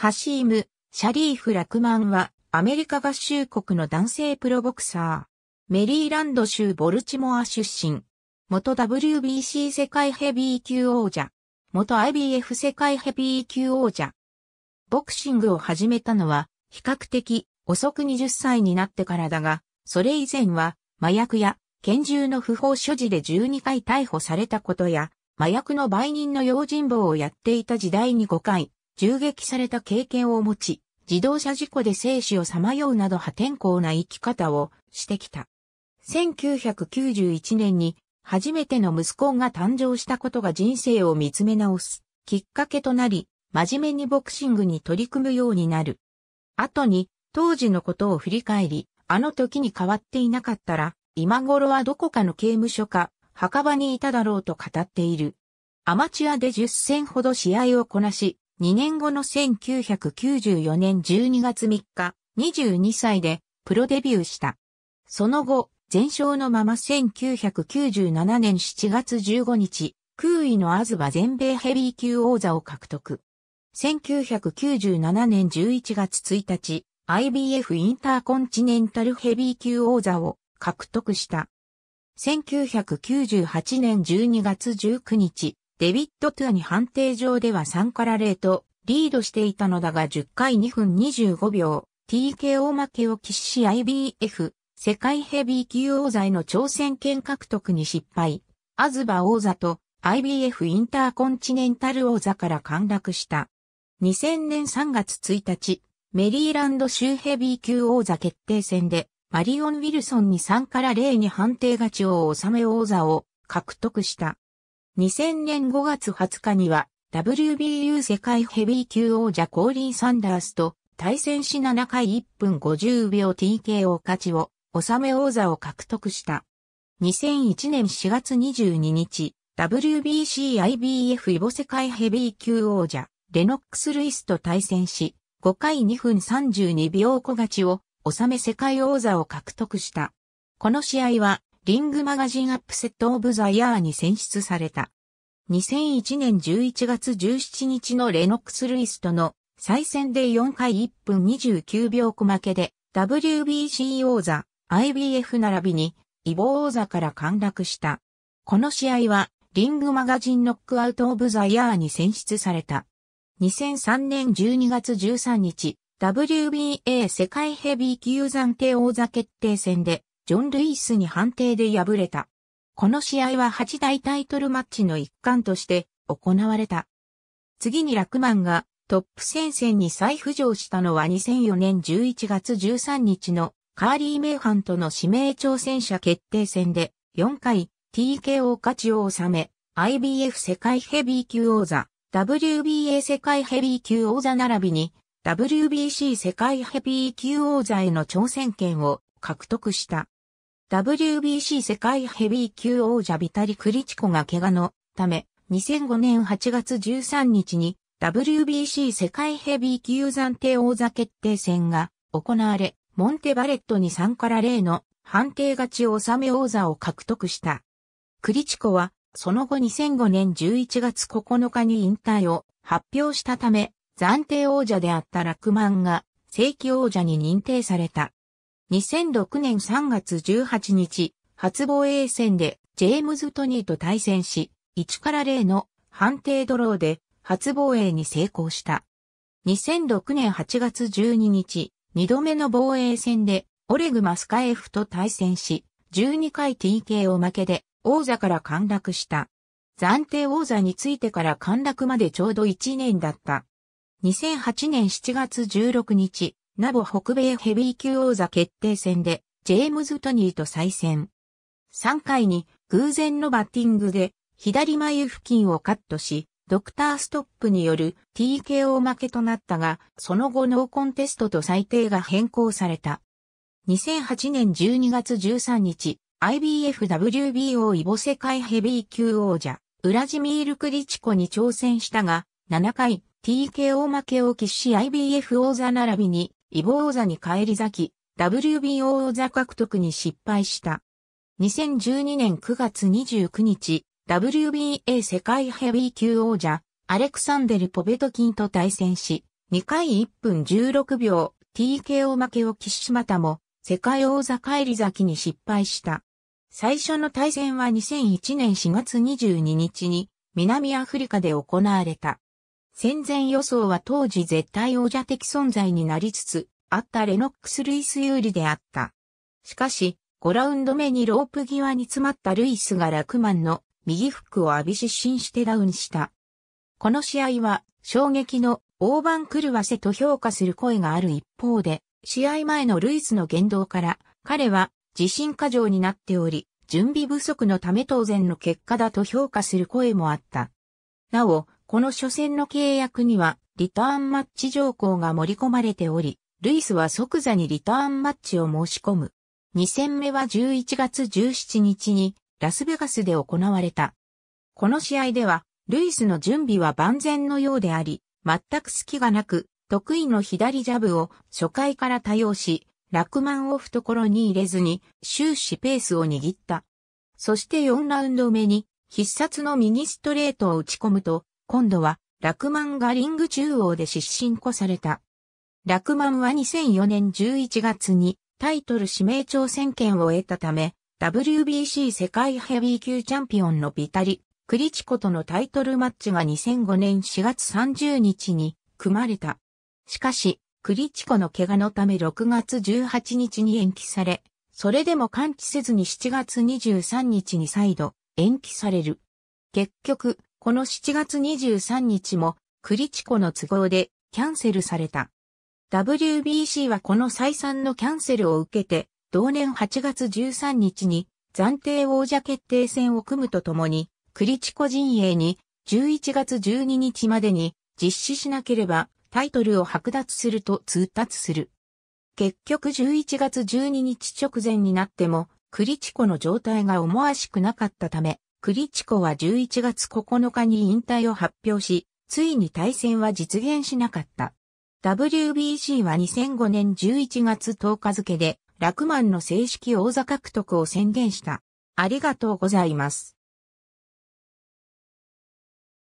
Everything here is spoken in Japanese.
ハシーム・シャリーフ・ラクマンはアメリカ合衆国の男性プロボクサー。メリーランド州ボルチモア出身。元 WBC 世界ヘビー級王者。元 IBF 世界ヘビー級王者。ボクシングを始めたのは比較的遅く20歳になってからだが、それ以前は麻薬や拳銃の不法所持で12回逮捕されたことや、麻薬の売人の用心棒をやっていた時代に5回銃撃された経験を持ち、自動車事故で生死をさまようなど破天荒な生き方をしてきた。1991年に初めての息子が誕生したことが人生を見つめ直すきっかけとなり、真面目にボクシングに取り組むようになる。後に当時のことを振り返り、あの時に変わっていなかったら、今頃はどこかの刑務所か墓場にいただろうと語っている。アマチュアで10戦ほど試合をこなし、2年後の1994年12月3日、22歳でプロデビューした。その後、前勝のまま1997年7月15日、空位のアズバ全米ヘビー級王座を獲得。1997年11月1日、IBF インターコンチネンタルヘビー級王座を獲得した。1998年12月19日、デビッド・トゥアに判定上では3から0とリードしていたのだが10回2分25秒 TKO 負けを喫し IBF 世界ヘビー級王座への挑戦権獲得に失敗。アズバ王座と IBF インターコンチネンタル王座から陥落した。2000年3月1日、メリーランド州ヘビー級王座決定戦でマリオン・ウィルソンに3から0に判定勝ちを収め王座を獲得した。2000年5月20日には WBU 世界ヘビー級王者コーリー・サンダースと対戦し7回1分50秒 TKO 勝ちを収め王座を獲得した。2001年4月22日、WBC-IBF イボ世界ヘビー級王者、レノックス・ルイスと対戦し、5回2分32秒小勝ちを収め世界王座を獲得した。この試合はリングマガジンアップセットオブザイヤーに選出された。2001年11月17日のレノックス・ルイスとの再戦で4回1分29秒小負けで WBC 王座 IBF 並びにイボ王座から陥落した。この試合はリングマガジンノックアウトオブザイヤーに選出された。2003年12月13日 WBA 世界ヘビー級暫定王座決定戦でジョン・ルイスに判定で敗れた。この試合は8大タイトルマッチの一環として行われた。次にラクマンがトップ戦線に再浮上したのは2004年11月13日のカーリー・メイハンとの指名挑戦者決定戦で4回 TKO 勝ちを収め IBF 世界ヘビー級王座 WBA 世界ヘビー級王座並びに WBC 世界ヘビー級王座への挑戦権を獲得した。WBC 世界ヘビー級王者ビタリ・クリチコが怪我のため、2005年8月13日に WBC 世界ヘビー級暫定王座決定戦が行われ、モンテバレットに3から0の判定勝ちを収め王座を獲得した。クリチコは、その後2005年11月9日に引退を発表したため、暫定王者であったラクマンが正規王者に認定された。2006年3月18日、初防衛戦でジェームズ・トニーと対戦し、1から0の判定ドローで初防衛に成功した。2006年8月12日、2度目の防衛戦でオレグ・マスカエフと対戦し、12回 TK を負けで王座から陥落した。暫定王座についてから陥落までちょうど1年だった。2008年7月16日、ナボ北米ヘビー級王座決定戦で、ジェームズ・トニーと再戦。3回に偶然のバッティングで左眉付近をカットし、ドクターストップによる TKO 負けとなったが、その後ノーコンテストと裁定が変更された。2008年12月13日、IBF-WBO イボ世界ヘビー級王者、ウラジミール・クリチコに挑戦したが、7回 TKO 負けを喫し IBF 王座並びにイボ王座に返り咲き、WBO 王座獲得に失敗した。2012年9月29日、WBA 世界ヘビー級王者、アレクサンデル・ポベトキンと対戦し、2回1分16秒 TKO 負けを喫しまたも世界王座返り咲きに失敗した。最初の対戦は2001年4月22日に南アフリカで行われた。戦前予想は当時絶対王者的存在になりつつあったレノックス・ルイス有利であった。しかし、5ラウンド目にロープ際に詰まったルイスがラクマンの右フックを浴び失神してダウンした。この試合は衝撃の大盤狂わせと評価する声がある一方で、試合前のルイスの言動から彼は自信過剰になっており、準備不足のため当然の結果だと評価する声もあった。なお、この初戦の契約には、リターンマッチ条項が盛り込まれており、ルイスは即座にリターンマッチを申し込む。2戦目は11月17日にラスベガスで行われた。この試合では、ルイスの準備は万全のようであり、全く隙がなく、得意の左ジャブを初回から多用し、ラクマンを懐に入れずに終始ペースを握った。そして4ラウンド目に必殺の右ストレートを打ち込むと、今度は、ラクマンがリング中央で失神化された。ラクマンは2004年11月にタイトル指名挑戦権を得たため、WBC 世界ヘビー級チャンピオンのビタリ、クリチコとのタイトルマッチが2005年4月30日に組まれた。しかし、クリチコの怪我のため6月18日に延期され、それでも完治せずに7月23日に再度延期される。結局、この7月23日もクリチコの都合でキャンセルされた。WBC はこの再三のキャンセルを受けて、同年8月13日に暫定王者決定戦を組むとともに、クリチコ陣営に11月12日までに実施しなければタイトルを剥奪すると通達する。結局11月12日直前になっても、クリチコの状態が思わしくなかったため、クリチコは11月9日に引退を発表し、ついに対戦は実現しなかった。WBC は2005年11月10日付で、ラクマンの正式王座獲得を宣言した。ありがとうございます。